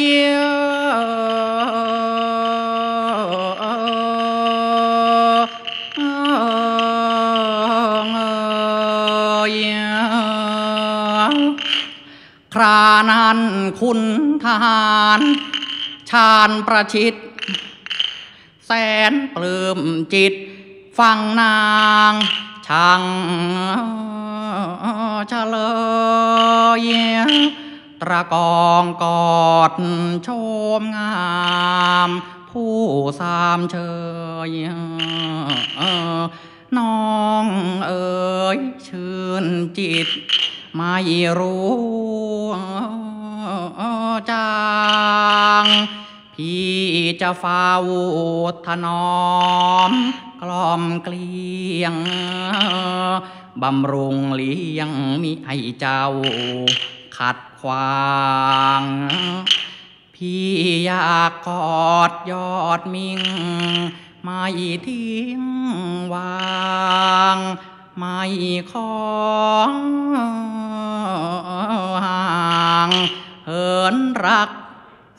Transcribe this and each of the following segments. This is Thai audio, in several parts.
ยครานั้นคุณทหารชาญประชิดแสนปลื้มจิต ฟังนางช่างเฉลย ตระกองกอดโชมงามผู้สามเชยน้องเอ๋ยชื่นจิต ไม่รู้จางพี่จะเฝ้าถนอม กล่อมเกลียง บำรุงเลี้ยงมิให้เจ้า ขัด ขวาง พี่อยากกอดยอดมิงไม่ทิ้งวางไม่ของห่างเหินรัก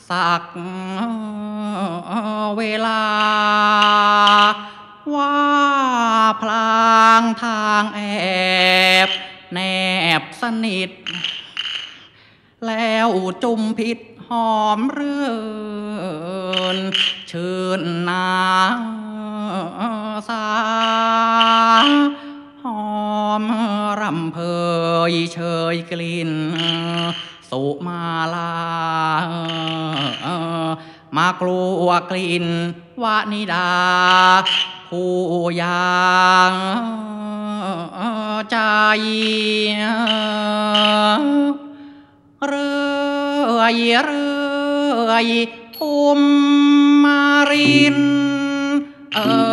สักเวลา ว่าพลางทางแอบ แนบสนิท แล้วจุ่มพิษหอมเรื่อนชื่นนาสาหอมรำเพยเชยกลิ่น สุมาลามากลัวกลิ่นวานิดา ผู้ยางใจ រឿយរឿយភូមិមារិនអឺ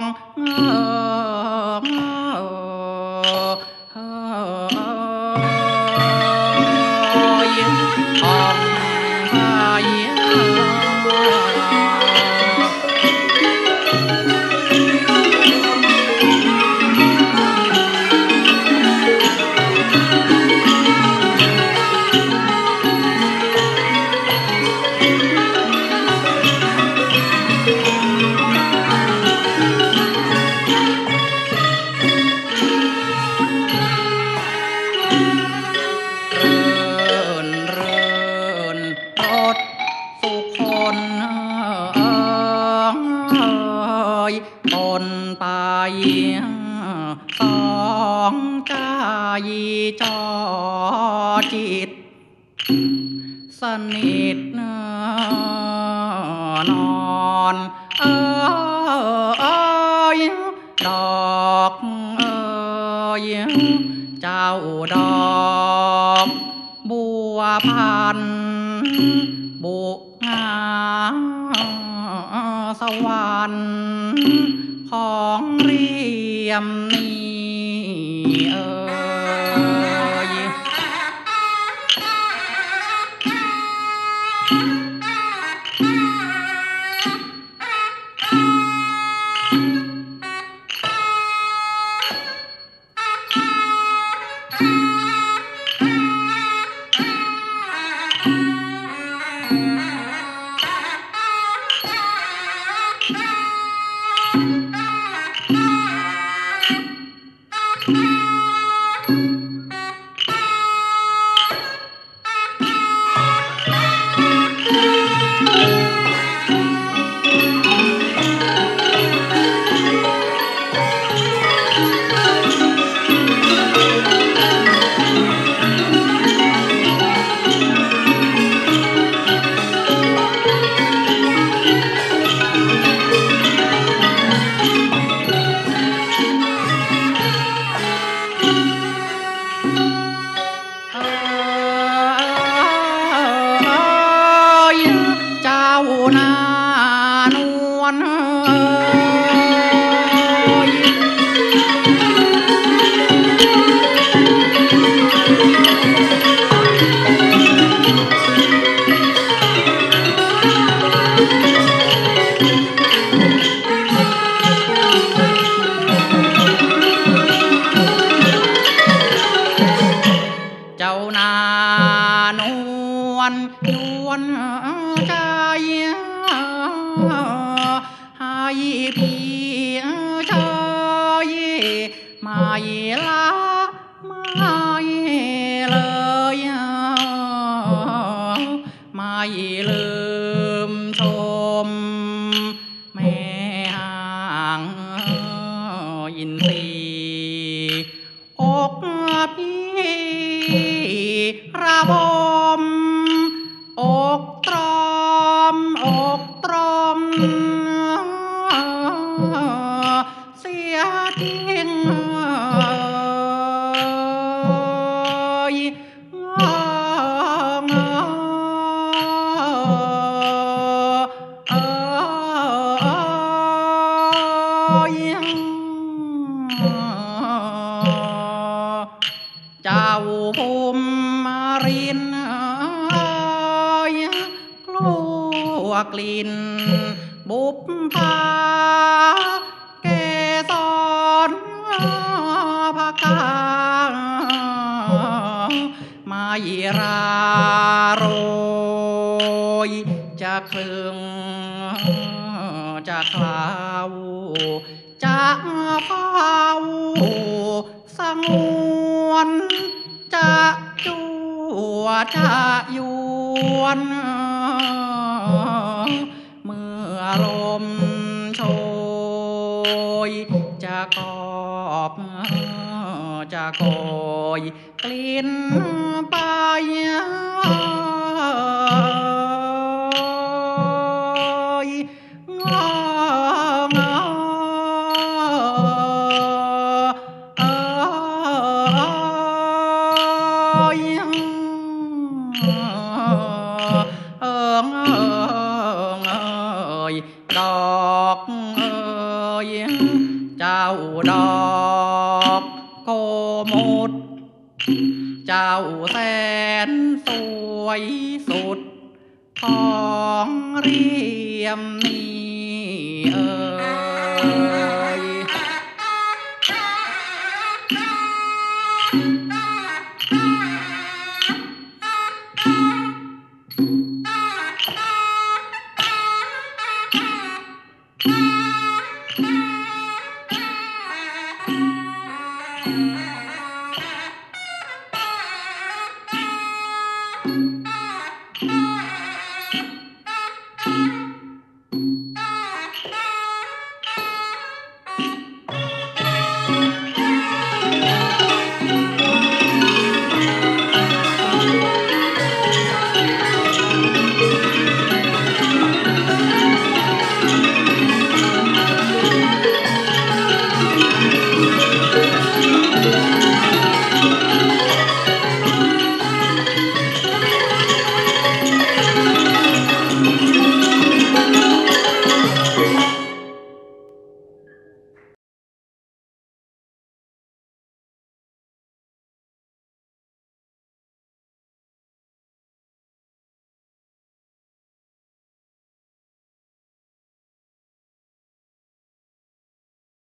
อ สองใจจอจิต สนิทนอนเอยดอกเอยเจ้าดอกบัวพันบุงาสวรรค์ ของเรียมนี้เออ one กลิ่น บุปผาเกสรภากาไม่ราโรยจะเคลึงจะคลาวจะเฝ้าสงวนจะจัวจะยวน เมื่อลมโชย จะกอบจะโกยกลิ่นไป อยดอกเอยเจ้าดอกโกมุดเจ้าแสนสวยสุด ของเรียมนี้